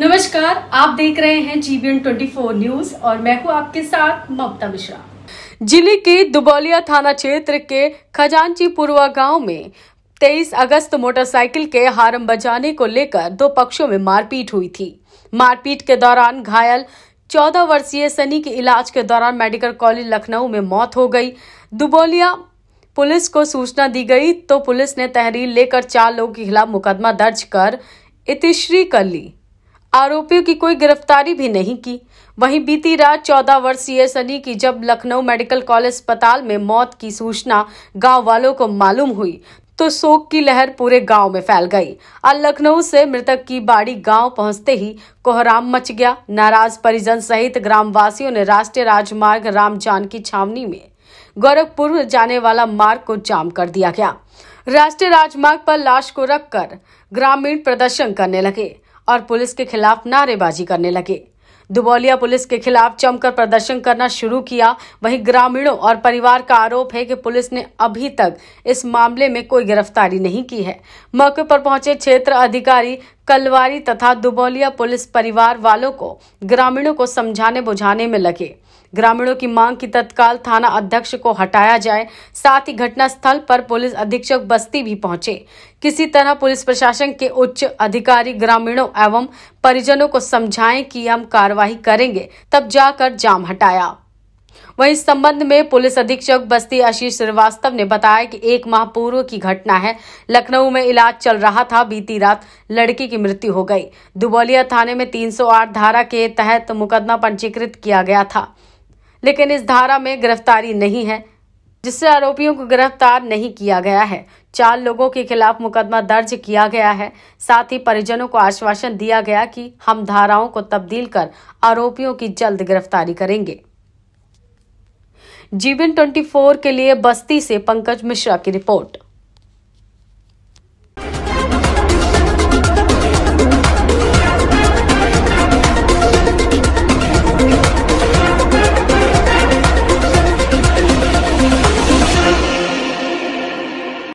नमस्कार, आप देख रहे हैं जीबीएन 24 न्यूज़ और मैं हूँ आपके साथ ममता मिश्रा। ज़िले के दुबौलिया थाना क्षेत्र के खजांची पुरवा गाँव में 23 अगस्त मोटरसाइकिल के हारम बजाने को लेकर दो पक्षों में मारपीट हुई थी। मारपीट के दौरान घायल 14 वर्षीय सनी के इलाज के दौरान मेडिकल कॉलेज लखनऊ में मौत हो गई। दुबौलिया पुलिस को सूचना दी गई तो पुलिस ने तहरीर लेकर चार लोगों के खिलाफ मुकदमा दर्ज कर इतिश्री कर ली। आरोपियों की कोई गिरफ्तारी भी नहीं की। वहीं बीती रात चौदह वर्षीय सनी की जब लखनऊ मेडिकल कॉलेज अस्पताल में मौत की सूचना गाँव वालों को मालूम हुई तो शोक की लहर पूरे गाँव में फैल गई। और लखनऊ से मृतक की बाड़ी गाँव पहुँचते ही कोहराम मच गया। नाराज़ परिजन सहित ग्रामवासियों ने राष्ट्रीय राजमार्ग राम जानकी छावनी में गोरखपुर जाने वाला मार्ग को जाम कर दिया गया। राष्ट्रीय राजमार्ग पर लाश को रखकर ग्रामीण प्रदर्शन करने लगे। और पुलिस के खिलाफ नारेबाजी करने लगे। दुबौलिया पुलिस के खिलाफ जमकर प्रदर्शन करना शुरू किया। वहीं ग्रामीणों और परिवार का आरोप है कि पुलिस ने अभी तक इस मामले में कोई गिरफ्तारी नहीं की है। मौके पर पहुँचे क्षेत्र अधिकारी कलवारी तथा दुबौलिया पुलिस परिवार वालों को, ग्रामीणों को समझाने बुझाने में लगे। ग्रामीणों की मांग की तत्काल थाना अध्यक्ष को हटाया जाए। साथ ही घटनास्थल पर पुलिस अधीक्षक बस्ती भी पहुँचे। किसी तरह पुलिस प्रशासन के उच्च अधिकारी, ग्रामीणों एवं परिजनों को समझाएँ कि हम कार्रवाई करेंगे, तब जाकर जाम हटाया। वहीं इस संबंध में पुलिस अधीक्षक बस्ती आशीष श्रीवास्तव ने बताया कि एक माह पूर्व की घटना है। लखनऊ में इलाज चल रहा था, बीती रात लड़की की मृत्यु हो गई। दुबौलिया थाने में 308 धारा के तहत मुकदमा पंजीकृत किया गया था। लेकिन इस धारा में गिरफ्तारी नहीं है, जिससे आरोपियों को गिरफ़्तार नहीं किया गया है। चार लोगों के खिलाफ मुकदमा दर्ज किया गया है। साथ ही परिजनों को आश्वासन दिया गया कि हम धाराओं को तब्दील कर आरोपियों की जल्द गिरफ्तारी करेंगे। जीवन 24 के लिए बस्ती से पंकज मिश्रा की रिपोर्ट।